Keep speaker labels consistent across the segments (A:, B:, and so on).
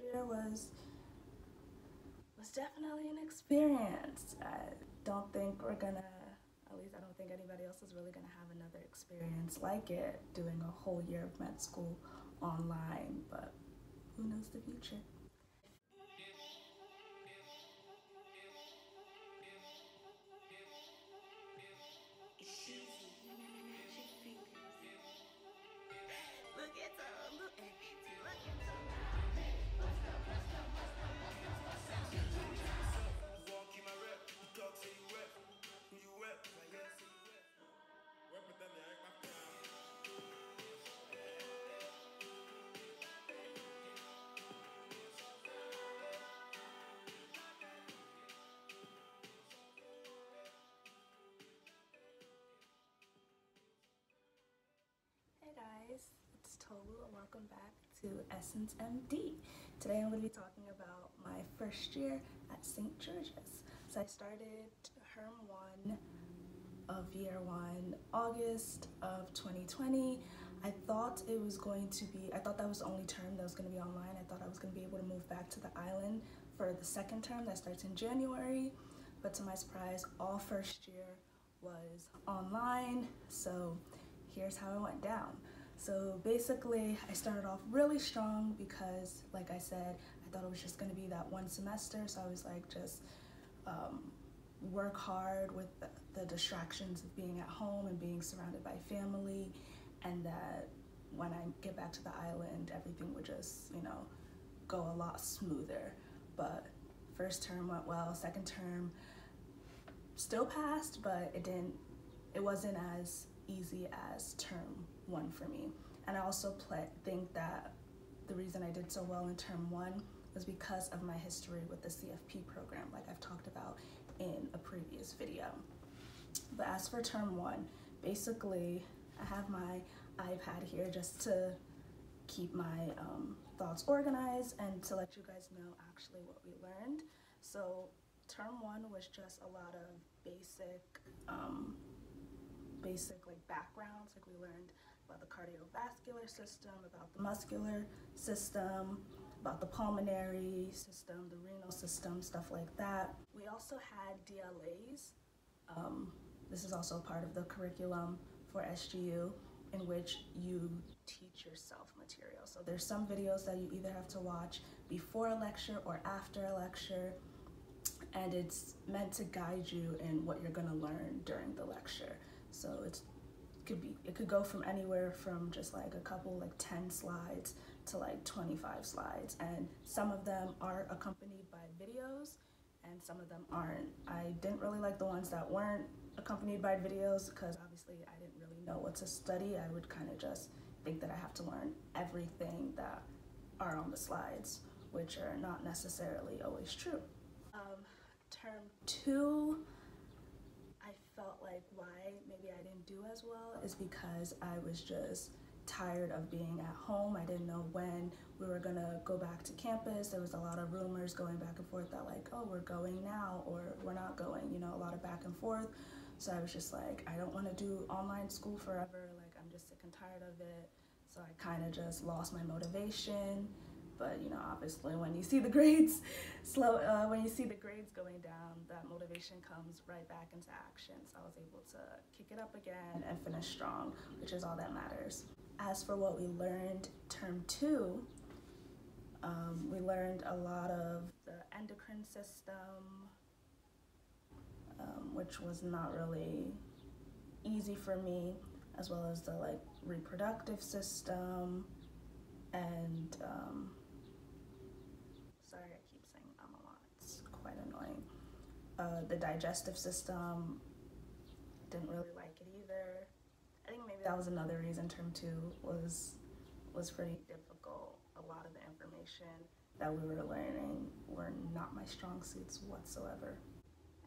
A: year was was definitely an experience. I don't think we're gonna, at least I don't think anybody else is really gonna have another experience like it, doing a whole year of med school online, but who knows the future. Tolu and welcome back to Essence MD. Today I'm going to be talking about my first year at St. George's. So I started Term 1 of year 1 August of 2020. I thought it was going to be, I thought that was the only term that was going to be online. I thought I was going to be able to move back to the island for the second term that starts in January. But to my surprise, all first year was online. So here's how it went down. So basically, I started off really strong because, like I said, I thought it was just gonna be that one semester. So I was like, just um, work hard with the, the distractions of being at home and being surrounded by family, and that when I get back to the island, everything would just, you know, go a lot smoother. But first term went well, second term still passed, but it didn't, it wasn't as easy as term one for me. And I also think that the reason I did so well in term one was because of my history with the CFP program, like I've talked about in a previous video. But as for term one, basically, I have my iPad here just to keep my um, thoughts organized and to let you guys know actually what we learned. So term one was just a lot of basic um, basic like backgrounds. Like we learned about the cardiovascular system, about the muscular system, about the pulmonary system, the renal system, stuff like that. We also had DLAs. Um, this is also part of the curriculum for SGU in which you teach yourself material. So there's some videos that you either have to watch before a lecture or after a lecture and it's meant to guide you in what you're gonna learn during the lecture. So it's could be it could go from anywhere from just like a couple like 10 slides to like 25 slides and some of them are accompanied by videos and some of them aren't. I didn't really like the ones that weren't accompanied by videos because obviously I didn't really know what to study. I would kind of just think that I have to learn everything that are on the slides, which are not necessarily always true. Um, term two, felt like why maybe I didn't do as well is because I was just tired of being at home. I didn't know when we were gonna go back to campus. There was a lot of rumors going back and forth that like, oh, we're going now or we're not going, you know, a lot of back and forth. So I was just like, I don't wanna do online school forever. Like I'm just sick and tired of it. So I kind of just lost my motivation but you know obviously when you see the grades slow uh, when you see the grades going down that motivation comes right back into action. So i was able to kick it up again and finish strong which is all that matters. As for what we learned term two um, we learned a lot of the endocrine system um, which was not really easy for me as well as the like reproductive system and um, Uh, the digestive system, didn't really like it either. I think maybe that was another reason term two was was pretty difficult. A lot of the information that we were learning were not my strong suits whatsoever.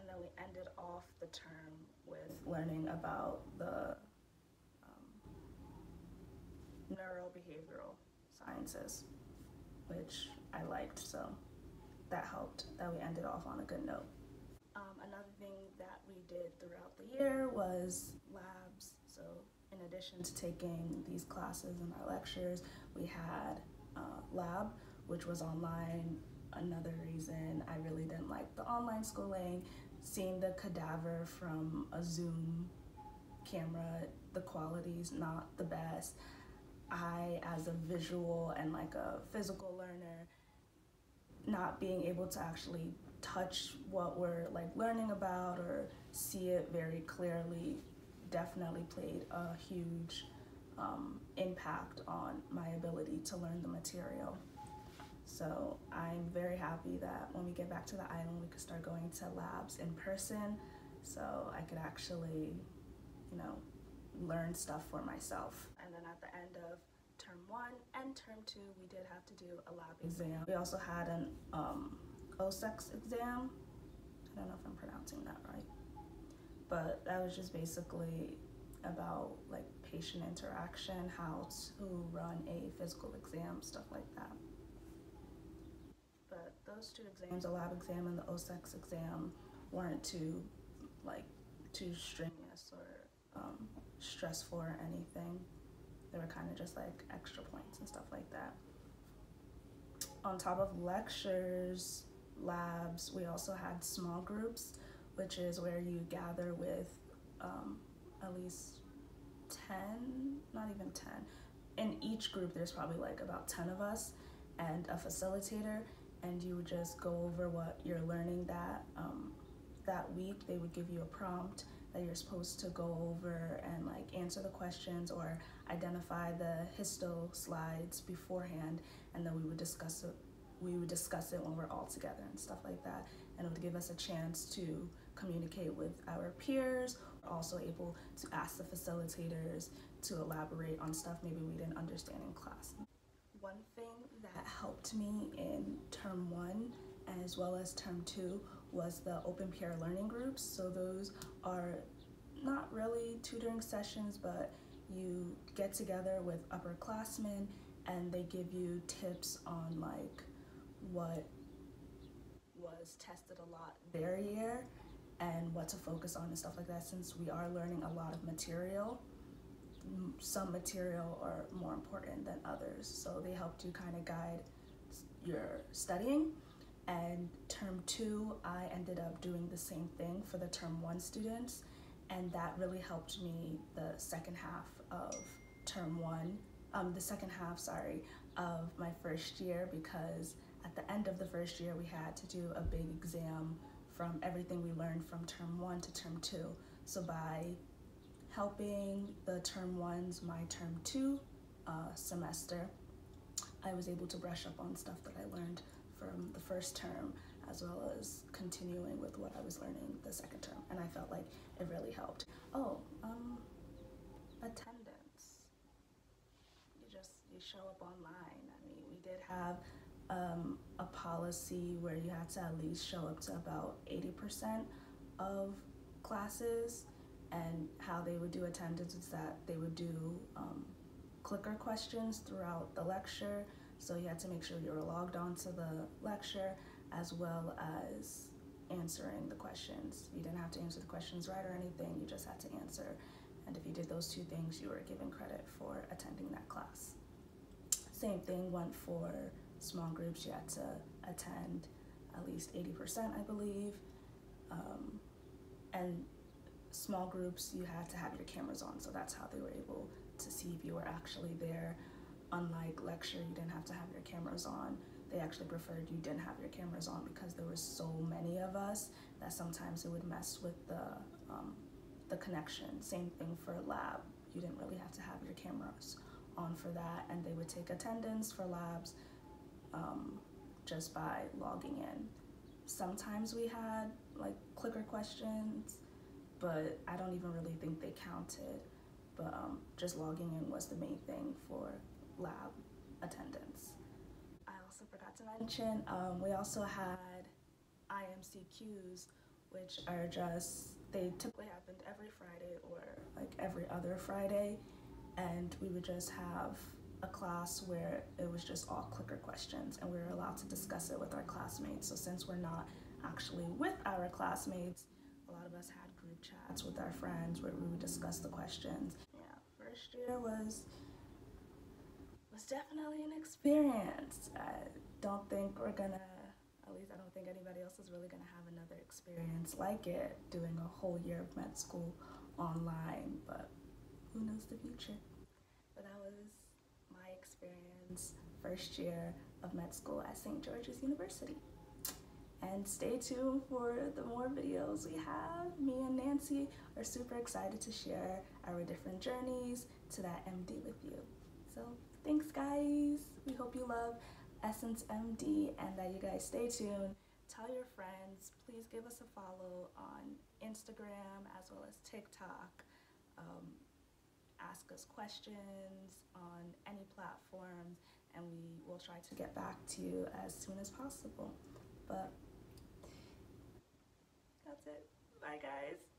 A: And then we ended off the term with learning about the um, neurobehavioral sciences, which I liked, so that helped that we ended off on a good note. Um, another thing that we did throughout the year was labs. So in addition to taking these classes and our lectures, we had uh, lab, which was online. Another reason I really didn't like the online schooling, seeing the cadaver from a Zoom camera, the quality's not the best. I, as a visual and like a physical learner, not being able to actually touch what we're like learning about or see it very clearly definitely played a huge um, impact on my ability to learn the material. So I'm very happy that when we get back to the island, we could start going to labs in person so I could actually, you know, learn stuff for myself. And then at the end of term one and term two, we did have to do a lab exam. We also had an um, OSCE exam. I don't know if I'm pronouncing that right. But that was just basically about like patient interaction, how to run a physical exam, stuff like that. But those two exams, the lab exam and the OSCE exam, weren't too like too strenuous or um, stressful or anything. They were kind of just like extra points and stuff like that. On top of lectures, labs, we also had small groups, which is where you gather with um, at least 10, not even 10. In each group, there's probably like about 10 of us and a facilitator, and you would just go over what you're learning that um, that week. They would give you a prompt that you're supposed to go over and like answer the questions or identify the histo slides beforehand, and then we would discuss it. We would discuss it when we're all together and stuff like that, and it would give us a chance to communicate with our peers we're also able to ask the facilitators to elaborate on stuff maybe we didn't understand in class. One thing that helped me in term one as well as term two was the open peer learning groups. So those are not really tutoring sessions, but you get together with upperclassmen and they give you tips on like what was tested a lot their year and what to focus on and stuff like that since we are learning a lot of material. Some material are more important than others so they helped you kind of guide your studying. And term two i ended up doing the same thing for the term one students and that really helped me the second half of term one um, the second half sorry of my first year because at the end of the first year we had to do a big exam from everything we learned from term one to term two. So by helping the term ones, my term two uh, semester, I was able to brush up on stuff that I learned from the first term as well as continuing with what I was learning the second term. And I felt like it really helped. Oh, um, attendance. You just, you show up online. I mean, we did have um, a policy where you had to at least show up to about 80% of classes and how they would do attendance is that they would do um, clicker questions throughout the lecture. So you had to make sure you were logged on to the lecture as well as answering the questions. You didn't have to answer the questions right or anything. You just had to answer. And if you did those two things you were given credit for attending that class. Same thing went for small groups you had to attend at least 80%, I believe. Um, and small groups, you had to have your cameras on, so that's how they were able to see if you were actually there. Unlike lecture, you didn't have to have your cameras on. They actually preferred you didn't have your cameras on because there were so many of us that sometimes it would mess with the um, the connection. Same thing for lab. You didn't really have to have your cameras on for that, and they would take attendance for labs um, just by logging in. Sometimes we had like clicker questions, but I don't even really think they counted. But um, just logging in was the main thing for lab attendance. I also forgot to mention, um, we also had IMCQs, which are just, they typically happened every Friday or like every other Friday. And we would just have a class where it was just all clicker questions and we were allowed to discuss it with our classmates. So since we're not actually with our classmates, a lot of us had group chats with our friends where we would discuss the questions. Yeah, first year was was definitely an experience. I don't think we're gonna, at least I don't think anybody else is really gonna have another experience like it doing a whole year of med school online, but who knows the future. But that was first year of med school at St. George's University. And stay tuned for the more videos we have. Me and Nancy are super excited to share our different journeys to that MD with you. So thanks guys. We hope you love Essence MD and that you guys stay tuned. Tell your friends. Please give us a follow on Instagram as well as TikTok. Um, ask us questions on any platform and we will try to get back to you as soon as possible. But that's it. Bye, guys.